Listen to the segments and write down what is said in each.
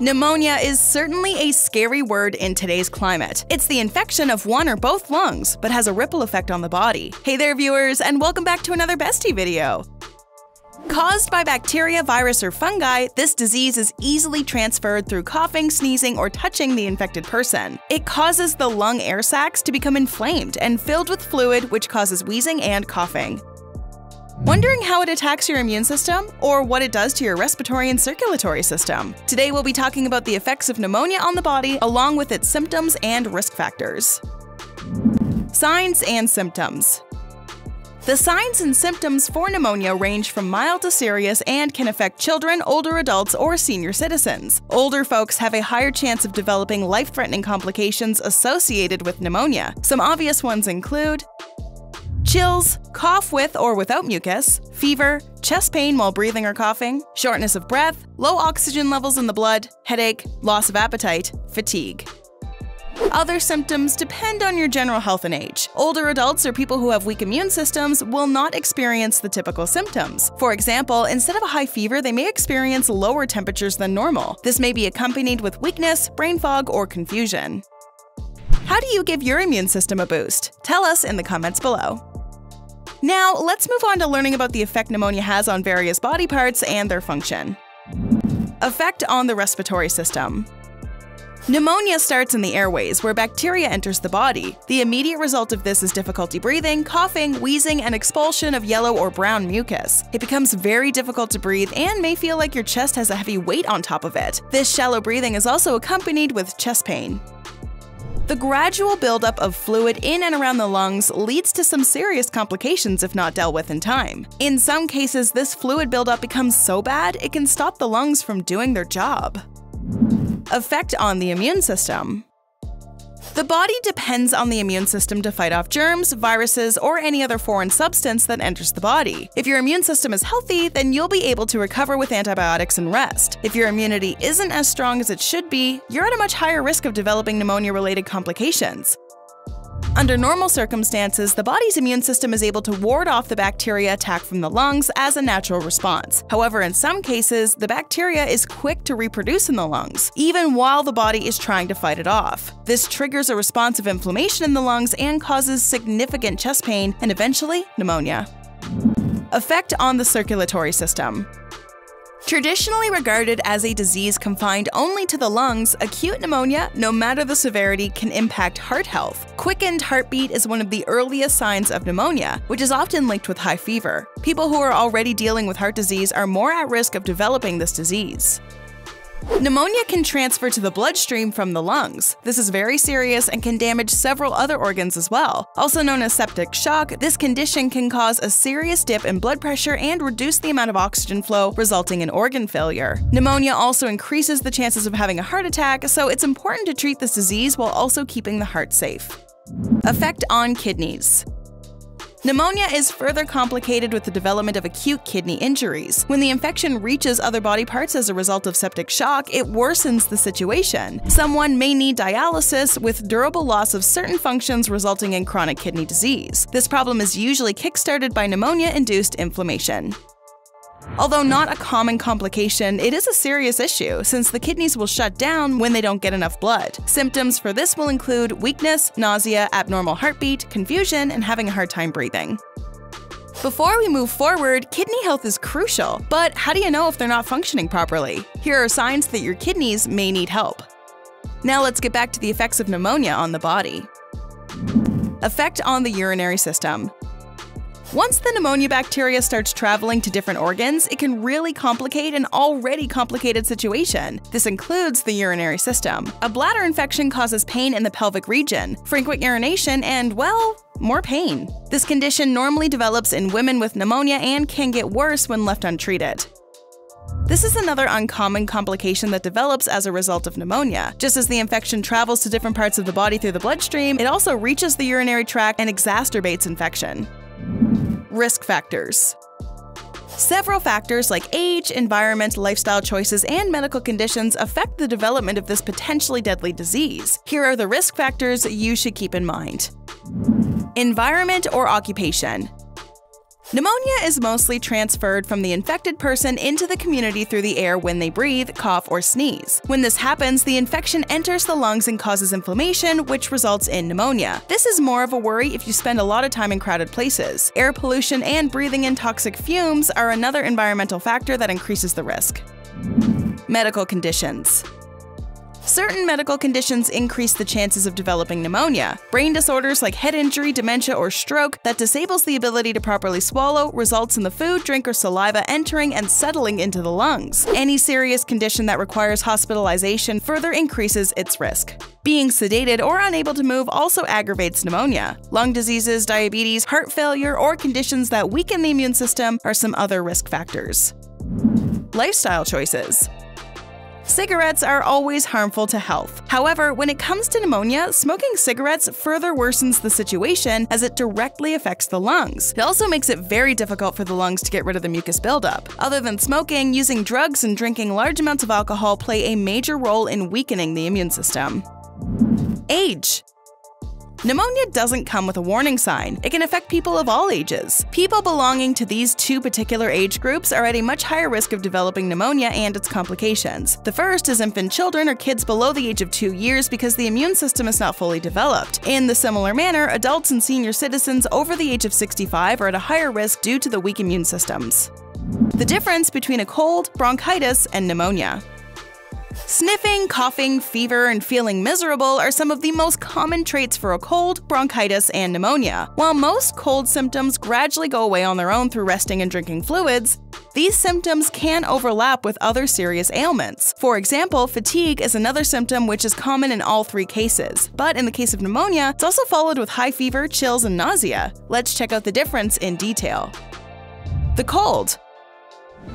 Pneumonia is certainly a scary word in today's climate. It's the infection of one or both lungs, but has a ripple effect on the body. Hey there, viewers, and welcome back to another Bestie video. Caused by bacteria, virus, or fungi, this disease is easily transferred through coughing, sneezing, or touching the infected person. It causes the lung air sacs to become inflamed and filled with fluid, which causes wheezing and coughing. Wondering how it attacks your immune system or what it does to your respiratory and circulatory system? Today we'll be talking about the effects of pneumonia on the body along with its symptoms and risk factors. Signs and symptoms. The signs and symptoms for pneumonia range from mild to serious and can affect children, older adults, or senior citizens. Older folks have a higher chance of developing life threatening complications associated with pneumonia. Some obvious ones include chills, cough with or without mucus, fever, chest pain while breathing or coughing, shortness of breath, low oxygen levels in the blood, headache, loss of appetite, fatigue. Other symptoms depend on your general health and age. Older adults or people who have weak immune systems will not experience the typical symptoms. For example, instead of a high fever, they may experience lower temperatures than normal. This may be accompanied with weakness, brain fog, or confusion. How do you give your immune system a boost? Tell us in the comments below. Now, let's move on to learning about the effect pneumonia has on various body parts and their function. Effect on the respiratory system. Pneumonia starts in the airways, where bacteria enters the body. The immediate result of this is difficulty breathing, coughing, wheezing, and expulsion of yellow or brown mucus. It becomes very difficult to breathe and may feel like your chest has a heavy weight on top of it. This shallow breathing is also accompanied with chest pain. The gradual buildup of fluid in and around the lungs leads to some serious complications if not dealt with in time. In some cases, this fluid buildup becomes so bad it can stop the lungs from doing their job. Effect on the immune system. The body depends on the immune system to fight off germs, viruses, or any other foreign substance that enters the body. If your immune system is healthy, then you'll be able to recover with antibiotics and rest. If your immunity isn't as strong as it should be, you're at a much higher risk of developing pneumonia related complications. Under normal circumstances, the body's immune system is able to ward off the bacteria attack from the lungs as a natural response. However, in some cases, the bacteria is quick to reproduce in the lungs, even while the body is trying to fight it off. This triggers a response of inflammation in the lungs and causes significant chest pain and eventually pneumonia. Effect on the circulatory system. Traditionally regarded as a disease confined only to the lungs, acute pneumonia, no matter the severity, can impact heart health. Quickened heartbeat is one of the earliest signs of pneumonia, which is often linked with high fever. People who are already dealing with heart disease are more at risk of developing this disease. Pneumonia can transfer to the bloodstream from the lungs. This is very serious and can damage several other organs as well. Also known as septic shock, this condition can cause a serious dip in blood pressure and reduce the amount of oxygen flow, resulting in organ failure. Pneumonia also increases the chances of having a heart attack, so it's important to treat this disease while also keeping the heart safe. Effect on kidneys. Pneumonia is further complicated with the development of acute kidney injuries. When the infection reaches other body parts as a result of septic shock, it worsens the situation. Someone may need dialysis with durable loss of certain functions resulting in chronic kidney disease. This problem is usually kickstarted by pneumonia-induced inflammation. Although not a common complication, it is a serious issue since the kidneys will shut down when they don't get enough blood. Symptoms for this will include weakness, nausea, abnormal heartbeat, confusion, and having a hard time breathing. Before we move forward, kidney health is crucial, but how do you know if they're not functioning properly? Here are signs that your kidneys may need help. Now let's get back to the effects of pneumonia on the body. Effect on the urinary system. Once the pneumonia bacteria starts traveling to different organs, it can really complicate an already complicated situation. This includes the urinary system. A bladder infection causes pain in the pelvic region, frequent urination, and, well, more pain. This condition normally develops in women with pneumonia and can get worse when left untreated. This is another uncommon complication that develops as a result of pneumonia. Just as the infection travels to different parts of the body through the bloodstream, it also reaches the urinary tract and exacerbates infection. Risk factors. Several factors like age, environment, lifestyle choices, and medical conditions affect the development of this potentially deadly disease. Here are the risk factors you should keep in mind. Environment or occupation. Pneumonia is mostly transferred from the infected person into the community through the air when they breathe, cough, or sneeze. When this happens, the infection enters the lungs and causes inflammation, which results in pneumonia. This is more of a worry if you spend a lot of time in crowded places. Air pollution and breathing in toxic fumes are another environmental factor that increases the risk. Medical conditions Certain medical conditions increase the chances of developing pneumonia. Brain disorders like head injury, dementia, or stroke that disables the ability to properly swallow results in the food, drink, or saliva entering and settling into the lungs. Any serious condition that requires hospitalization further increases its risk. Being sedated or unable to move also aggravates pneumonia. Lung diseases, diabetes, heart failure, or conditions that weaken the immune system are some other risk factors. Lifestyle choices. Cigarettes are always harmful to health. However, when it comes to pneumonia, smoking cigarettes further worsens the situation as it directly affects the lungs. It also makes it very difficult for the lungs to get rid of the mucus buildup. Other than smoking, using drugs and drinking large amounts of alcohol play a major role in weakening the immune system. Age Pneumonia doesn't come with a warning sign. It can affect people of all ages. People belonging to these two particular age groups are at a much higher risk of developing pneumonia and its complications. The first is infant children or kids below the age of 2 years because the immune system is not fully developed. In the similar manner, adults and senior citizens over the age of 65 are at a higher risk due to the weak immune systems. The difference between a cold, bronchitis, and pneumonia. Sniffing, coughing, fever, and feeling miserable are some of the most common traits for a cold, bronchitis, and pneumonia. While most cold symptoms gradually go away on their own through resting and drinking fluids, these symptoms can overlap with other serious ailments. For example, fatigue is another symptom which is common in all three cases, but in the case of pneumonia, it's also followed with high fever, chills, and nausea. Let's check out the difference in detail. The cold.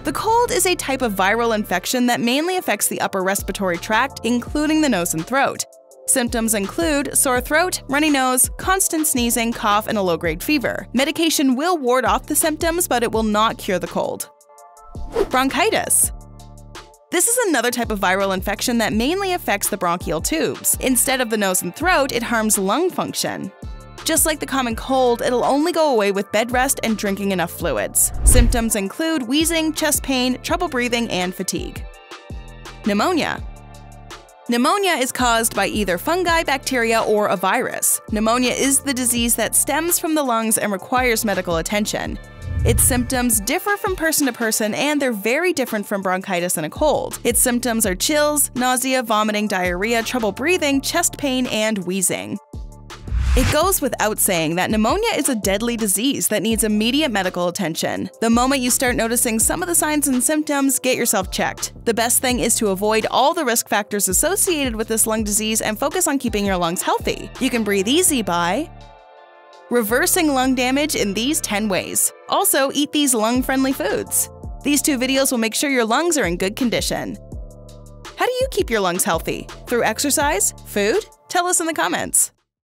The cold is a type of viral infection that mainly affects the upper respiratory tract, including the nose and throat. Symptoms include sore throat, runny nose, constant sneezing, cough, and a low grade fever. Medication will ward off the symptoms, but it will not cure the cold. Bronchitis. This is another type of viral infection that mainly affects the bronchial tubes. Instead of the nose and throat, it harms lung function. Just like the common cold, it'll only go away with bed rest and drinking enough fluids. Symptoms include wheezing, chest pain, trouble breathing, and fatigue. Pneumonia. Pneumonia is caused by either fungi, bacteria, or a virus. Pneumonia is the disease that stems from the lungs and requires medical attention. Its symptoms differ from person to person and they're very different from bronchitis and a cold. Its symptoms are chills, nausea, vomiting, diarrhea, trouble breathing, chest pain, and wheezing. It goes without saying that pneumonia is a deadly disease that needs immediate medical attention. The moment you start noticing some of the signs and symptoms, get yourself checked. The best thing is to avoid all the risk factors associated with this lung disease and focus on keeping your lungs healthy. You can breathe easy by reversing lung damage in these 10 ways. Also, eat these lung-friendly foods. These two videos will make sure your lungs are in good condition. How do you keep your lungs healthy? Through exercise? Food? Tell us in the comments.